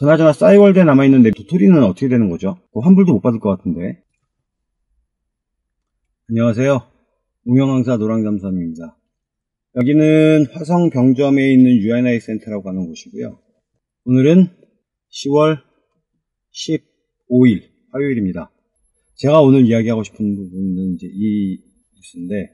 그나저나 싸이월드에 남아있는 도토리는 어떻게 되는 거죠? 뭐 환불도 못 받을 것 같은데. 안녕하세요. 무명강사 노랑잠수함입니다. 여기는 화성 병점에 있는 UNI 센터라고 하는 곳이고요. 오늘은 10월 15일 화요일입니다. 제가 오늘 이야기하고 싶은 부분은 이제 이 뉴스인데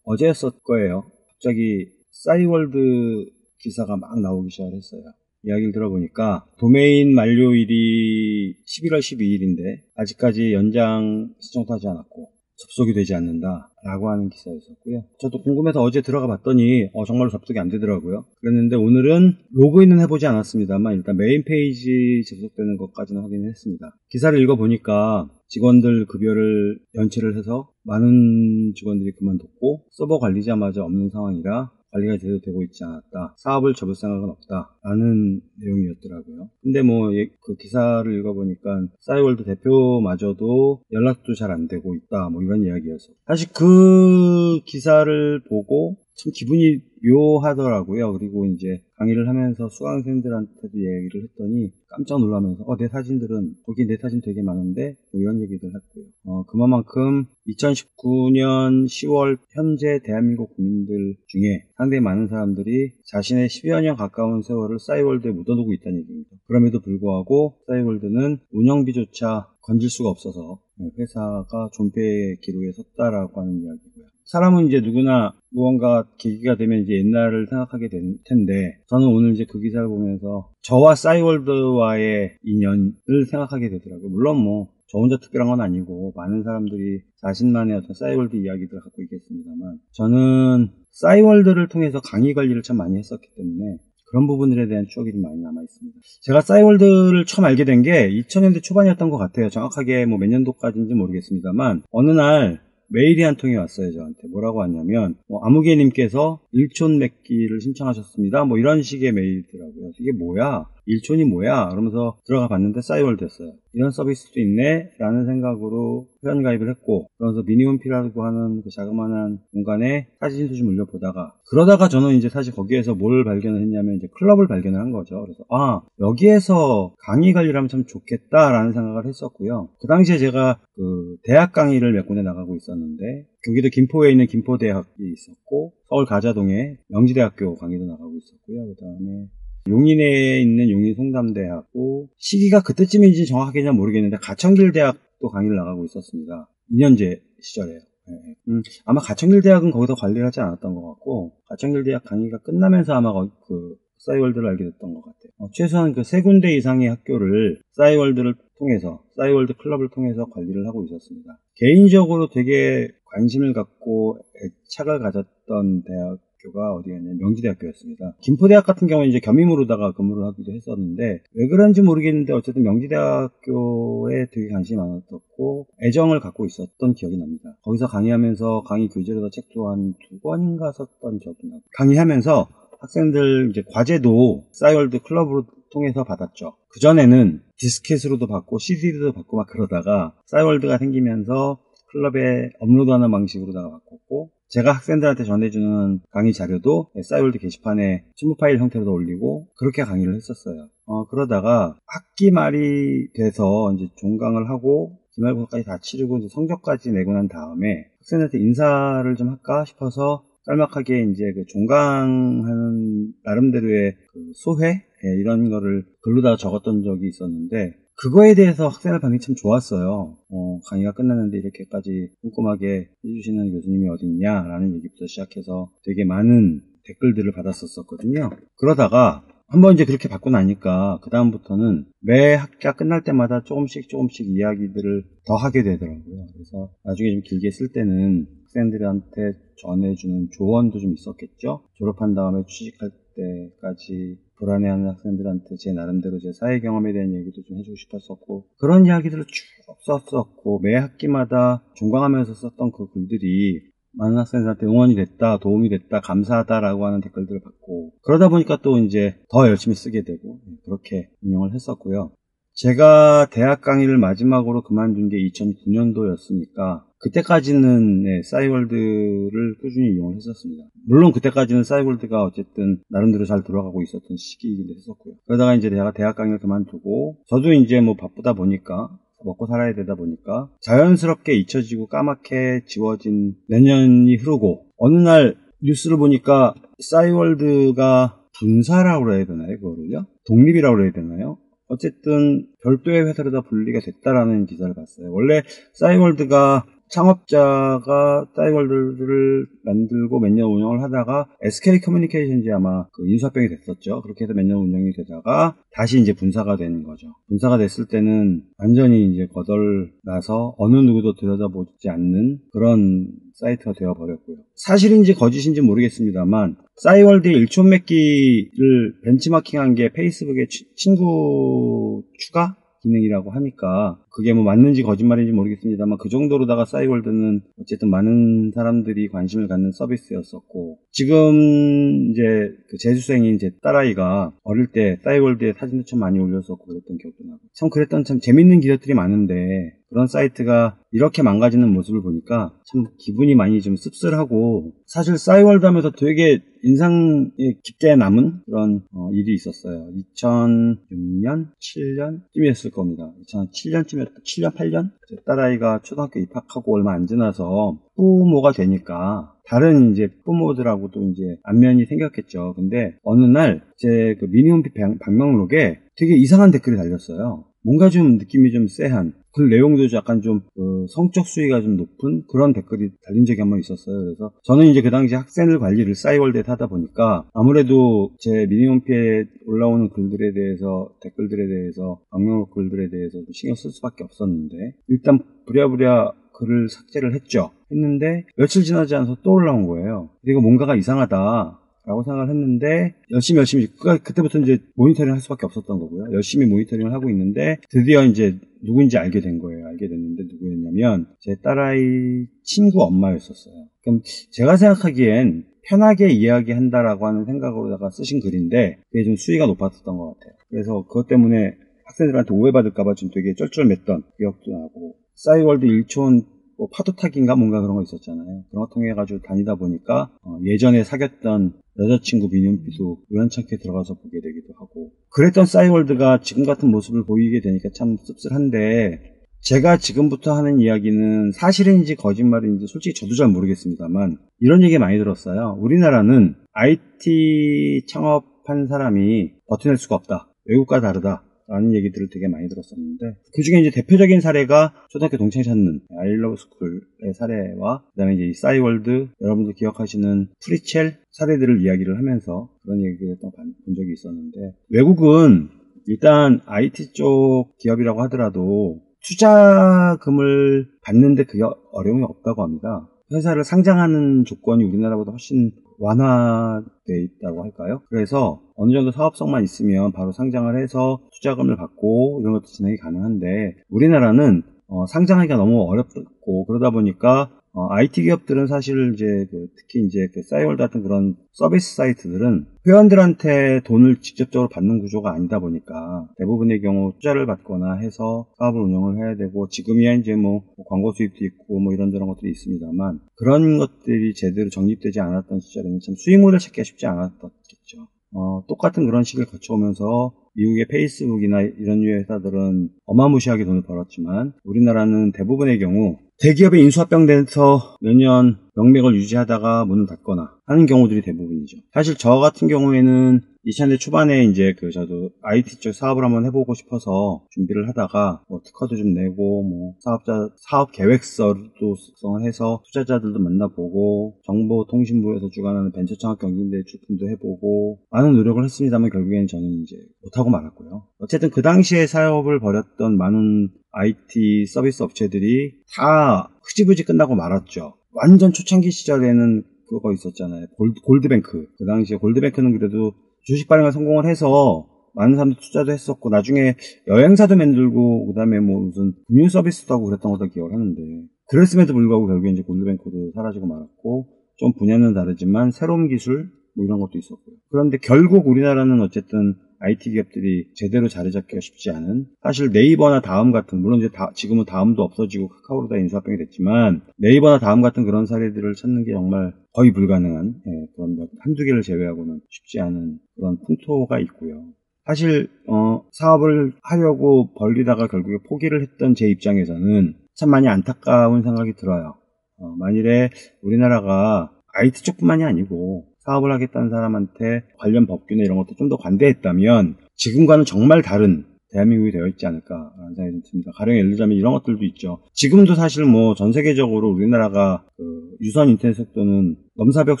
어제 썼 거예요. 갑자기 싸이월드 기사가 막 나오기 시작했어요. 이야기를 들어보니까 도메인 만료일이 11월 12일인데 아직까지 연장 신청도 하지 않았고 접속이 되지 않는다라고 하는 기사였었고요. 저도 궁금해서 어제 들어가 봤더니 어, 정말로 접속이 안 되더라고요. 그랬는데 오늘은 로그인은 해보지 않았습니다만 일단 메인 페이지 접속되는 것까지는 확인을 했습니다. 기사를 읽어보니까 직원들 급여를 연체를 해서 많은 직원들이 그만뒀고 서버 관리자마저 없는 상황이라 관리가 제대로 되고 있지 않았다. 사업을 접을 생각은 없다. 라는 내용이었더라고요. 근데 뭐 그 기사를 읽어보니까 싸이월드 대표마저도 연락도 잘 안 되고 있다. 뭐 이런 이야기였어. 사실 그 기사를 보고 참 기분이 묘하더라고요. 그리고 이제 강의를 하면서 수강생들한테도 얘기를 했더니 깜짝 놀라면서 어, 내 사진들은 거기 내 사진 되게 많은데 뭐 이런 얘기들 했고요. 어, 그만큼 2019년 10월 현재 대한민국 국민들 중에 상당히 많은 사람들이 자신의 10여 년 가까운 세월을 싸이월드에 묻어두고 있다는 얘기입니다. 그럼에도 불구하고 싸이월드는 운영비조차 건질 수가 없어서 회사가 존폐의 기로에 섰다라고 하는 이야기고요. 사람은 이제 누구나 무언가 계기가 되면 이제 옛날을 생각하게 될 텐데 저는 오늘 이제 그 기사를 보면서 저와 싸이월드와의 인연을 생각하게 되더라고요. 물론 뭐 저 혼자 특별한 건 아니고 많은 사람들이 자신만의 어떤 싸이월드 이야기들을 갖고 있겠습니다만 저는 싸이월드를 통해서 강의 관리를 참 많이 했었기 때문에 그런 부분들에 대한 추억이 좀 많이 남아 있습니다. 제가 싸이월드를 처음 알게 된 게 2000년대 초반이었던 것 같아요. 정확하게 뭐 몇 년도까지인지 모르겠습니다만 어느 날 메일이 한 통이 왔어요 저한테. 뭐라고 왔냐면 뭐 아무개님께서 일촌 맺기를 신청하셨습니다. 뭐 이런 식의 메일이더라고요. 이게 뭐야 일촌이 뭐야? 그러면서 들어가 봤는데 싸이월드였어요. 이런 서비스도 있네? 라는 생각으로 회원 가입을 했고 그러면서 미니홈피라고 하는 그 자그마한 공간에 사진도 좀 올려보다가 그러다가 저는 이제 사실 거기에서 뭘 발견을 했냐면 이제 클럽을 발견을 한 거죠. 그래서 아 여기에서 강의 관리를 하면 참 좋겠다라는 생각을 했었고요. 그 당시에 제가 그 대학 강의를 몇 군데 나가고 있었는데 경기도 김포에 있는 김포대학이 있었고 서울 가자동에 명지대학교 강의도 나가고 있었고요. 그 다음에 용인에 있는 용인송담대하고 시기가 그때쯤인지 정확하게 는 모르겠는데 가천길 대학도 강의를 나가고 있었습니다. 2년제 시절에요. 네. 음, 아마 가천길 대학은 거기서 관리를 하지 않았던 것 같고 가천길 대학 강의가 끝나면서 아마 그 싸이월드를 알게 됐던 것 같아요. 어, 최소한 그 세 군데 이상의 학교를 싸이월드를 통해서 싸이월드 클럽을 통해서 관리를 하고 있었습니다. 개인적으로 되게 관심을 갖고 애착을 가졌던 대학 학교가 어디였냐면 명지대학교였습니다. 김포대학 같은 경우는 이제 겸임으로다가 근무를 하기도 했었는데 왜 그런지 모르겠는데 어쨌든 명지대학교에 되게 관심이 많았었고 애정을 갖고 있었던 기억이 납니다. 거기서 강의하면서 강의 교재로도 책도 한 두 권인가 썼던 기억이 나고 강의하면서 학생들 이제 과제도 싸이월드 클럽으로 통해서 받았죠. 그전에는 디스켓으로도 받고 CD도 받고 막 그러다가 싸이월드가 생기면서 클럽에 업로드하는 방식으로다가 바꿨고 제가 학생들한테 전해주는 강의 자료도 싸이월드 게시판에 춘부 파일 형태로도 올리고 그렇게 강의를 했었어요. 어, 그러다가 학기 말이 돼서 이제 종강을 하고 기말고사까지 다 치르고 이제 성적까지 내고 난 다음에 학생들한테 인사를 좀 할까 싶어서 짤막하게 이제 그 종강하는 나름대로의 그 소회 예, 이런 거를 글로다가 적었던 적이 있었는데 그거에 대해서 학생들 반응이 참 좋았어요. 어, 강의가 끝났는데 이렇게까지 꼼꼼하게 해주시는 교수님이 어디 있냐라는 얘기부터 시작해서 되게 많은 댓글들을 받았었거든요. 그러다가 한번 이제 그렇게 받고 나니까 그 다음부터는 매 학기가 끝날 때마다 조금씩 조금씩 이야기들을 더 하게 되더라고요. 그래서 나중에 좀 길게 쓸 때는 학생들한테 전해주는 조언도 좀 있었겠죠. 졸업한 다음에 취직할 때까지 불안해하는 학생들한테 제 나름대로 제 사회 경험에 대한 얘기도 좀 해주고 싶었었고 그런 이야기들을 쭉 썼었고 매 학기마다 종강하면서 썼던 그 글들이 많은 학생들한테 응원이 됐다, 도움이 됐다, 감사하다라고 하는 댓글들을 받고 그러다 보니까 또 이제 더 열심히 쓰게 되고 그렇게 운영을 했었고요. 제가 대학 강의를 마지막으로 그만둔 게 2009년도였으니까 그때까지는 네, 싸이월드를 꾸준히 이용을 했었습니다. 물론 그때까지는 싸이월드가 어쨌든 나름대로 잘 돌아가고 있었던 시기이기도 했었고요. 그러다가 이제 내가 대학 강의를 그만두고 저도 이제 뭐 바쁘다 보니까 먹고 살아야 되다 보니까 자연스럽게 잊혀지고 까맣게 지워진 몇 년이 흐르고 어느 날 뉴스를 보니까 싸이월드가 분사라고 해야 되나요 그거를요? 독립이라고 해야 되나요? 어쨌든 별도의 회사로 다 분리가 됐다라는 기사를 봤어요. 원래 싸이월드가 창업자가 싸이월드를 만들고 몇 년 운영을 하다가 SK 커뮤니케이션즈 아마 그 인수합병이 됐었죠. 그렇게 해서 몇 년 운영이 되다가 다시 이제 분사가 되는 거죠. 분사가 됐을 때는 완전히 이제 거덜나서 어느 누구도 들여다보지 않는 그런 사이트가 되어버렸고요. 사실인지 거짓인지 모르겠습니다만 싸이월드의 일촌 맺기를 벤치마킹한 게 페이스북의 친구 추가 기능이라고 하니까 그게 뭐 맞는지 거짓말인지 모르겠습니다만 그 정도로다가 싸이월드는 어쨌든 많은 사람들이 관심을 갖는 서비스였었고 지금 이제 그 재수생인 제 딸아이가 어릴 때 싸이월드에 사진도 참 많이 올렸었고 그랬던 기억도 나고. 참 그랬던 참 재밌는 기사들이 많은데 그런 사이트가 이렇게 망가지는 모습을 보니까 참 기분이 많이 좀 씁쓸하고 사실 싸이월드 하면서 되게 인상에 깊게 남은 그런 어, 일이 있었어요. 2006년, 7년쯤이었을 겁니다. 2007년쯤이었다. 7년, 8년? 제 딸아이가 초등학교 입학하고 얼마 안 지나서 부모가 되니까 다른 이제 부모들하고도 이제 안면이 생겼겠죠. 근데 어느 날 제 그 미니홈피 방명록에 되게 이상한 댓글이 달렸어요. 뭔가 좀 느낌이 좀 쎄한 그 내용도 약간 좀 그 성적 수위가 좀 높은 그런 댓글이 달린 적이 한 번 있었어요. 그래서 저는 이제 그 당시 학생들 관리를 싸이월드에 하다 보니까 아무래도 제 미니홈 피에 올라오는 글들에 대해서 댓글들에 대해서 방명록 글들에 대해서 신경 쓸 수밖에 없었는데 일단 부랴부랴 글을 삭제를 했죠. 했는데 며칠 지나지 않아서 또 올라온 거예요. 그리고 뭔가가 이상하다. 라고 생각을 했는데 열심히 열심히 그, 그때부터 이제 모니터링 할 수밖에 없었던 거고요. 열심히 모니터링을 하고 있는데 드디어 이제 누군지 알게 된 거예요. 알게 됐는데 누구였냐면 제 딸아이 친구 엄마였었어요. 그럼 제가 생각하기엔 편하게 이야기한다라고 하는 생각으로다가 쓰신 글인데 그게 좀 수위가 높았었던 것 같아요. 그래서 그것 때문에 학생들한테 오해받을까봐 좀 되게 쩔쩔맸던 기억도 나고 싸이월드 1촌 뭐 파도 타기인가 뭔가 그런 거 있었잖아요. 그런 거 통해 가지고 다니다 보니까 어, 예전에 사귀었던 여자친구 민윤비도 우연찮게 들어가서 보게 되기도 하고 그랬던 싸이월드가 지금 같은 모습을 보이게 되니까 참 씁쓸한데 제가 지금부터 하는 이야기는 사실인지 거짓말인지 솔직히 저도 잘 모르겠습니다만 이런 얘기 많이 들었어요. 우리나라는 IT 창업한 사람이 버텨낼 수가 없다. 외국과 다르다. 라는 얘기들을 되게 많이 들었었는데 그 중에 이제 대표적인 사례가 초등학교 동창 찾는 아이러브 스쿨의 사례와 그다음에 이제 이 싸이월드 여러분들 기억하시는 프리첼 사례들을 이야기를 하면서 그런 얘기를 본 적이 있었는데 외국은 일단 IT 쪽 기업이라고 하더라도 투자금을 받는데 그게 어려움이 없다고 합니다. 회사를 상장하는 조건이 우리나라보다 훨씬 완화돼 있다고 할까요? 그래서 어느 정도 사업성만 있으면 바로 상장을 해서 투자금을 받고 이런 것도 진행이 가능한데 우리나라는 어, 상장하기가 너무 어렵고 그러다 보니까 어, IT 기업들은 사실 이제 그 특히 이제 그 싸이월드 같은 그런 서비스 사이트들은 회원들한테 돈을 직접적으로 받는 구조가 아니다 보니까 대부분의 경우 투자를 받거나 해서 사업을 운영을 해야 되고 지금이야 이제 뭐 광고 수입도 있고 뭐 이런저런 것들이 있습니다만 그런 것들이 제대로 정립되지 않았던 시절에는 참 수익 모델 찾기가 쉽지 않았겠죠. 어, 똑같은 그런 시기를 거쳐오면서 미국의 페이스북이나 이런 류의 회사들은 어마무시하게 돈을 벌었지만 우리나라는 대부분의 경우 대기업의 인수합병돼서 몇 년 명맥을 유지하다가 문을 닫거나 하는 경우들이 대부분이죠. 사실 저 같은 경우에는 2000대 초반에 이제 그 저도 IT 쪽 사업을 한번 해보고 싶어서 준비를 하다가 뭐 특허도 좀 내고 뭐 사업자 사업 계획서도 숙성을 해서 투자자들도 만나보고 정보통신부에서 주관하는 벤처 창업 경진대 출품도 해보고 많은 노력을 했습니다만 결국에는 저는 이제 못하고 말았고요. 어쨌든 그 당시에 사업을 벌였던 많은 IT 서비스 업체들이 다 흐지부지 끝나고 말았죠. 완전 초창기 시절에는 그거 있었잖아요. 골드, 골드뱅크. 그 당시에 골드뱅크는 그래도 주식 발행을 성공을 해서 많은 사람들 투자도 했었고 나중에 여행사도 만들고 그다음에 뭐 무슨 금융 서비스도 하고 그랬던 것도 기억을 하는데 그랬음에도 불구하고 결국에 이제 골드뱅크도 사라지고 말았고 좀 분야는 다르지만 새로운 기술 뭐 이런 것도 있었고요. 그런데 결국 우리나라는 어쨌든 IT 기업들이 제대로 자리 잡기가 쉽지 않은 사실 네이버나 다음 같은 물론 이제 다, 지금은 다음도 없어지고 카카오로 다 인수합병이 됐지만 네이버나 다음 같은 그런 사례들을 찾는 게 정말 거의 불가능한 예, 그런 한두 개를 제외하고는 쉽지 않은 그런 풍토가 있고요. 사실 어, 사업을 하려고 벌리다가 결국에 포기를 했던 제 입장에서는 참 많이 안타까운 생각이 들어요. 어, 만일에 우리나라가 IT 쪽뿐만이 아니고 사업을 하겠다는 사람한테 관련 법규나 이런 것도 좀 더 관대했다면 지금과는 정말 다른 대한민국이 되어 있지 않을까라는 생각이 좀 듭니다. 가령 예를 들자면 이런 것들도 있죠. 지금도 사실 뭐 전 세계적으로 우리나라가 그 유선 인터넷 속도는 넘사벽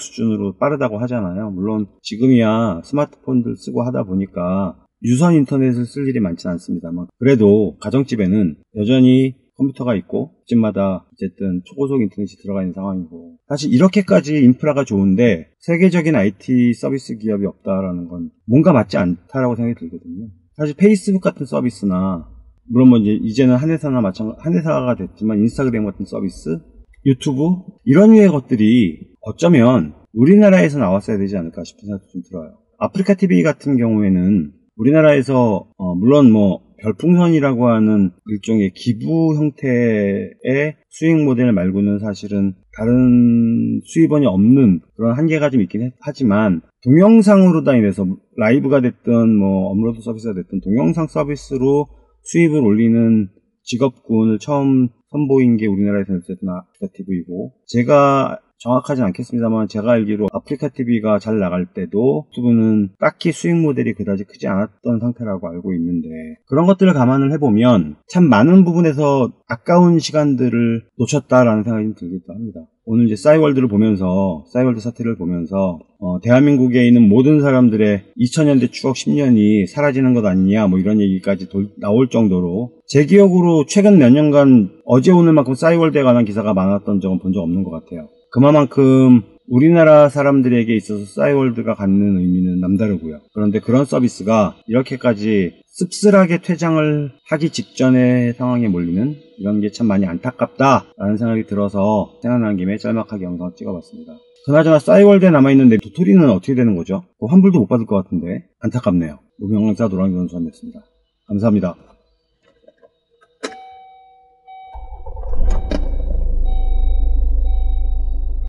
수준으로 빠르다고 하잖아요. 물론 지금이야 스마트폰들 쓰고 하다 보니까 유선 인터넷을 쓸 일이 많지는 않습니다만 그래도 가정집에는 여전히 컴퓨터가 있고 집마다 어쨌든 초고속 인터넷이 들어가 있는 상황이고 사실 이렇게까지 인프라가 좋은데 세계적인 IT 서비스 기업이 없다라는 건 뭔가 맞지 않다라고 생각이 들거든요. 사실 페이스북 같은 서비스나 물론 뭐 이제 이제는 한 회사나 마찬가지 한 회사가 됐지만 인스타그램 같은 서비스, 유튜브 이런 류의 것들이 어쩌면 우리나라에서 나왔어야 되지 않을까 싶은 생각도 좀 들어요. 아프리카 TV 같은 경우에는 우리나라에서 어 물론 뭐 별풍선이라고 하는 일종의 기부 형태의 수익 모델 말고는 사실은 다른 수입원이 없는 그런 한계가 좀 있긴 하지만 동영상으로 다 인해서 라이브가 됐든 뭐 업로드 서비스가 됐든 동영상 서비스로 수입을 올리는 직업군을 처음 선보인 게 우리나라에서는 어쨌든 아프리카 TV이고 제가 정확하진 않겠습니다만 제가 알기로 아프리카 TV가 잘 나갈 때도 유튜브는 딱히 수익 모델이 그다지 크지 않았던 상태라고 알고 있는데 그런 것들을 감안을 해보면 참 많은 부분에서 아까운 시간들을 놓쳤다라는 생각이 들기도 합니다. 오늘 이제 싸이월드를 보면서 싸이월드 사태를 보면서 어, 대한민국에 있는 모든 사람들의 2000년대 추억 10년이 사라지는 것 아니냐 뭐 이런 얘기까지 도, 나올 정도로 제 기억으로 최근 몇 년간 어제 오늘만큼 싸이월드에 관한 기사가 많았던 적은 본 적 없는 것 같아요. 그만큼 우리나라 사람들에게 있어서 싸이월드가 갖는 의미는 남다르고요. 그런데 그런 서비스가 이렇게까지 씁쓸하게 퇴장을 하기 직전의 상황에 몰리는 이런 게 참 많이 안타깝다라는 생각이 들어서 생각난 김에 짤막하게 영상을 찍어봤습니다. 그나저나 싸이월드에 남아있는 내 도토리는 어떻게 되는 거죠? 뭐 환불도 못 받을 것 같은데 안타깝네요. 무명사 노랑기 선수였습니다. 감사합니다.